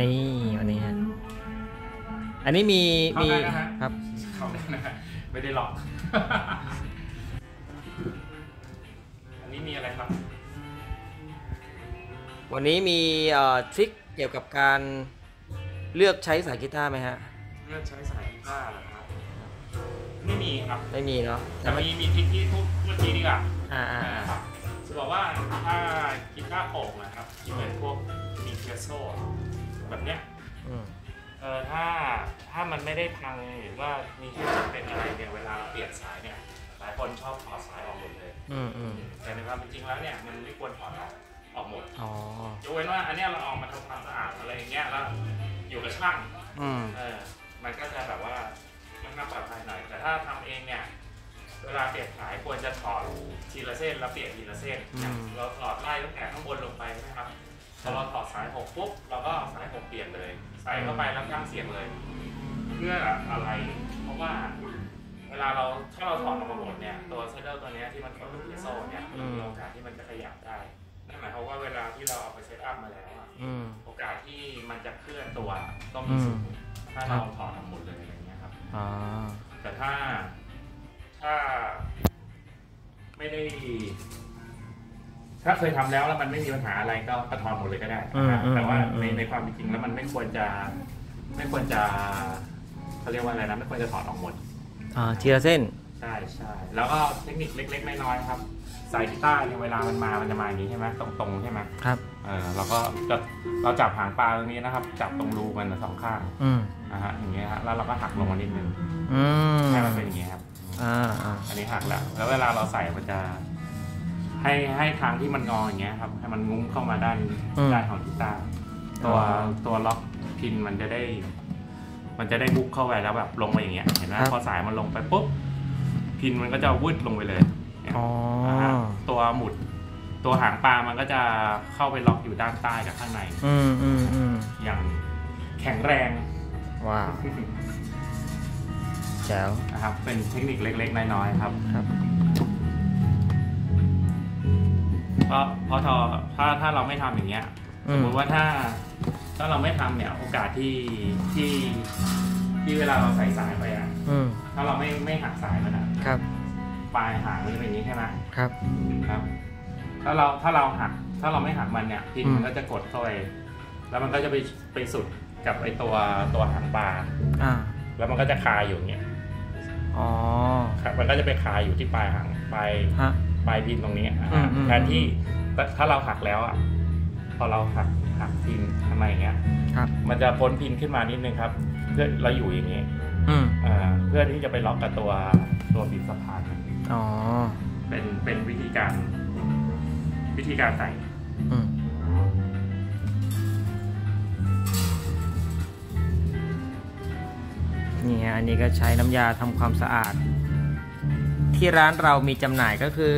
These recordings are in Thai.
นี่วันนี้ฮะอันนี้มีมีเข้าได้นะฮะ ครับ เข้าได้นะฮะไม่ได้หลอก อันนี้มีอะไรครับ วันนี้มีเอ่อทริคเกี่ยวกับการเลือกใช้สายกีตาร์ไหมฮะ เลือกใช้สายกีตาร์เหรอครับ ไม่มีครับ ไม่มีเนาะแต่มีมีทริคที่พูดเมื่อกี้ดีกว่า อ่าอ่าครับจะบอกว่าถ้ากีตาร์โปร่งนะครับที่เหมือนพวกมีเคียโซ แบบเนี้ยอืมเออถ้าถ้ามันไม่ได้พังหรือว่ามีที่จำเป็นอะไรเนี่ยเวลาเราเปลี่ยนสายเนี่ยหลายคนชอบถอดสายออกหมดเลย อืมอืมแต่ในความเป็นจริงแล้วเนี่ยมันไม่ควรถอดออกออกหมดอ๋อยกเว้นว่าอันเนี้ยเราออกมาทำความสะอาดอะไรอย่างเงี้ยแล้วอยู่กับช่างอืมเออมันก็จะแบบว่ามันน่าปลอดภัยหน่อยแต่ถ้าทำเองเนี่ยเวลาเปลี่ยนสายควรจะถอดทีละเส้นแล้วเปลี่ยนทีละเส้นอย่างเราถอดไล่ตั้งแต่ข้างบนลงไปนะครับ พอเราถอดสายหกปุ๊บเราก็เอาสายหกเปลี่ยนเลย ใส่เข้าไปแล้วตั้งเสียงเลย เพื่ออะไร เพราะว่า เวลาเราถ้าเราถอดออกมาหมดเนี่ยตัว saddle ตัวเนี้ยที่มันกดลูก piezo เนี่ยมันมีโอกาสที่มันจะขยับได้นั่นหมายความว่าเวลาที่เราเอาไป setup มาแล้วอะอืม โอกาสที่มันจะเคลื่อนตัวก็มีสูงถ้าเราถอดออกหมดเลยอย่างเงี้ยครับอ๋อแต่ถ้าถ้าไม่ได้ ถ้าเคยทำแล้วแล้วมันไม่มีปัญหาอะไรก็กระทอนหมดเลยก็ได้นะแต่ว่าในในความเป็นจริงแล้วมันไม่ควรจะ ไม่ควรจะเขาเรียกว่าอะไรนะไม่ควรจะถอดออกหมดอ่าทีละเส้นใช่ใช่แล้วก็เทคนิคเล็กๆน้อยๆครับสายกีตาร์เนี่ยเวลามันมา มันจะมาอย่างนี้ใช่ไหมตรงๆใช่ไหมครับ เออเราก็จะเราจับหางปลาตรงนี้นะครับ จับตรงรูมันสองข้าง อืมนะฮะอย่างเงี้ยฮะแล้วเราก็หักลงมานิดนึงอืมให้มันเป็นอย่างเงี้ยครับ อ่าอ่าอันนี้หักแล้ว แล้วเวลาเราใส่มันจะ ให้ให้ทางที่มันงออย่างเงี้ยครับ ให้มันงุ้มเข้ามาด้านด้านของกีตาร์ตัวตัวล็อกพินมันจะได้ มันจะได้บุกเข้าไปแล้วแบบลงไปอย่างเงี้ยเห็นไหมพอสายมันลงไปปุ๊บพินมันก็จะวืดลงไปเลยเนี่ยอ๋อนะฮะตัวหมุด ตัวหางปลามันก็จะเข้าไปล็อกอยู่ด้านใต้กับข้างใน อืมอืมอืมอย่างแข็งแรง ว้าวแจ๋วนะครับเป็นเทคนิคเล็กๆ น้อยๆครับ ครับ เพราะเพราะถ้าถ้าถ้าเราไม่ทำอย่างเงี้ยอืสมมมติว่าถ้าถ้าเราไม่ทำเนี่ยโอกาสที่ที่ที่เวลาเราใส่สายไปอะอืมถ้าเราไม่ไม่หักสายมันอะครับปลายหางมันจะเป็นอย่างนี้ใช่ไหมครับครับ ถ้าเราถ้าเราหักถ้าเราไม่หักมันเนี่ยพินอืมมันก็จะกดเข้าไปแล้วมันก็จะไปไปสุดกับไอตัวตัวหางปลาอ่า แล้วมันก็จะคาอยู่อย่างเงี้ยอ๋อครับมันก็จะไปคาอยู่ที่ปลายหางปลายฮะ ปลายพินตรงนี้อะอืมอืม แทนที่ถ้าถ้าเราหักแล้วอะพอเราหักหักพินทำไมอย่างเงี้ย ครับ มันจะพ้นพินขึ้นมานิดนึงครับ เพื่อเราอยู่อย่างนี้อืมอ่าเพื่อที่จะไปล็อกกับตัวตัวบิดสะพานอ๋อเป็นเป็นวิธีการ วิธีการใส่ อืมนี่ฮะอันนี้ก็ใช้น้ำยาทำความสะอาด ที่ร้านเรามีจำหน่ายก็คือ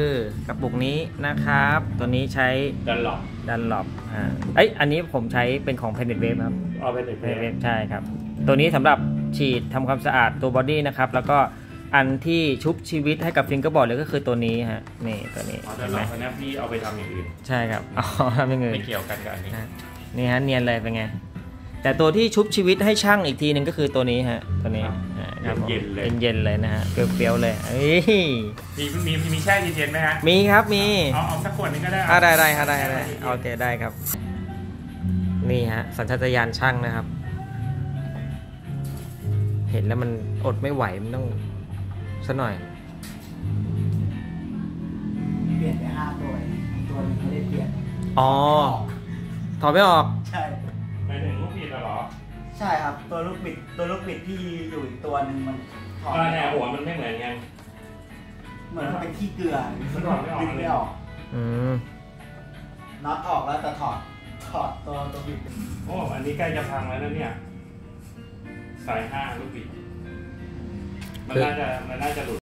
กระปุกนี้นะครับ ตัวนี้ใช้ดันหลอกดันหลบอ่าเอ้ยอันนี้ผมใช้เป็นของ p e n e t Wave ครับ เอาเป็นเ p e n e t Wave ใช่ครับ ตัวนี้สำหรับฉีดทำความสะอาดตัวบอดี้นะครับ แล้วก็อันที่ชุบชีวิตให้กับฟิงเกอร์บอร์ดเลยก็คือตัวนี้ฮะนี่ตัวนี้อ๋อดัเห็นนหลไหมอกอันนี้พี่เอาไปทำอย่างอื่น ใช่ครับอ๋อไม่เงินไม่เกี่ยวกันกับอันนี้นะนี่ฮะเนียนเลยเป็นไง แต่ตัวที่ชุบชีวิตให้ช่างอีกทีหนึ่งก็คือตัวนี้ฮะตัวนี้อ่าครับผมเย็นๆเลย เย็นๆเลยนะฮะเปรี้ยวๆเลยเอ้ยมีมีมีแช่เย็นๆไหมฮะมีครับมีเอาเอาสักขวดนึงก็ได้อ่าได้ได้ครับได้ได้โอเคได้ครับ นี่ฮะสัญชาตญาณช่างนะครับ เห็นแล้วมันอดไม่ไหวมันต้องสักหน่อยเปลี่ยนไปห้าตัวอีกตัวหนึงไม่ได้เปลี่ยนอ๋อถอดไม่ออกใช่ ใช่ครับ ตัวลูกบิดตัวลูกบิดที่อยู่อีกตัวหนึ่งมันถอดก็แนวหัวมันไม่เหมือนกันเหมือนมันเป็นขี้เกลือมันถอดไม่ออกดึงไม่ออกอืมน็อตออกแล้วแต่ถอดถอดตัวตัวบิดโอ้อันนี้ใกล้จะพังแล้วนะเนี่ยสายห้าลูกบิดมันน่าจะมันน่าจะหลุด